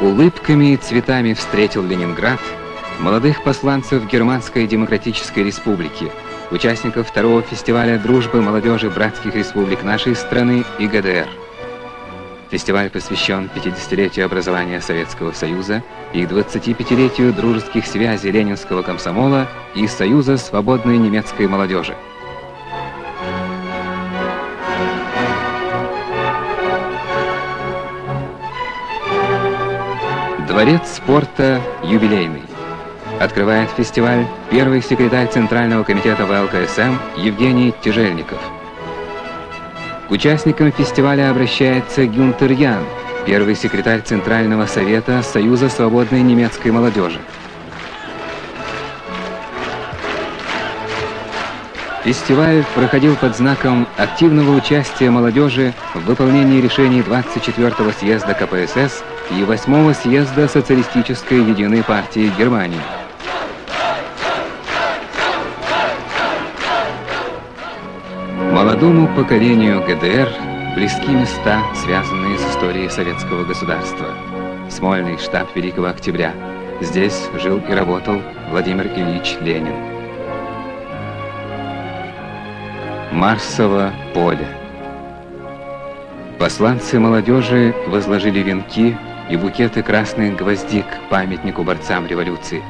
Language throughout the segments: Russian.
улыбками и цветами встретил Ленинград молодых посланцев Германской Демократической Республики, участников второго фестиваля дружбы молодежи братских республик нашей страны и ГДР. Фестиваль посвящен 50-летию образования Советского Союза и 25-летию дружеских связей Ленинского комсомола и Союза свободной немецкой молодежи. Дворец спорта юбилейный. Открывает фестиваль первый секретарь Центрального комитета ВЛКСМ Евгений Тяжельников. К участникам фестиваля обращается Гюнтер Ян, первый секретарь Центрального совета Союза свободной немецкой молодежи. Фестиваль проходил под знаком активного участия молодежи в выполнении решений 24-го съезда КПСС и 8-го съезда Социалистической Единой партии Германии. Молодому поколению ГДР близки места, связанные с историей советского государства. Смольный штаб Великого Октября. Здесь жил и работал Владимир Ильич Ленин. Марсово поле. Посланцы молодежи возложили венки и букеты красных гвоздик памятнику борцам революции.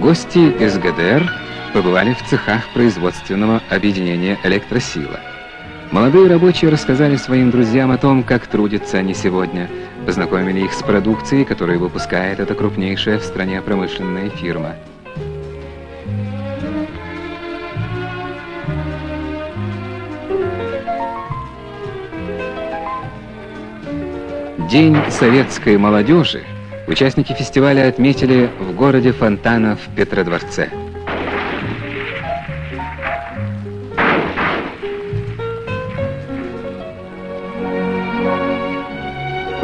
Гости из ГДР побывали в цехах производственного объединения «Электросила». Молодые рабочие рассказали своим друзьям о том, как трудятся они сегодня, познакомили их с продукцией, которую выпускает эта крупнейшая в стране промышленная фирма. День советской молодежи участники фестиваля отметили в городе Фонтанов в Петродворце.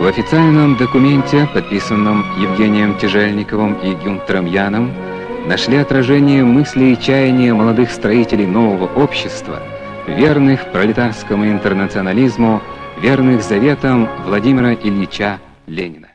В официальном документе, подписанном Евгением Тяжельниковым и Гюнтером Яном, нашли отражение мыслей и чаяния молодых строителей нового общества, верных пролетарскому интернационализму, верных заветам Владимира Ильича Ленина.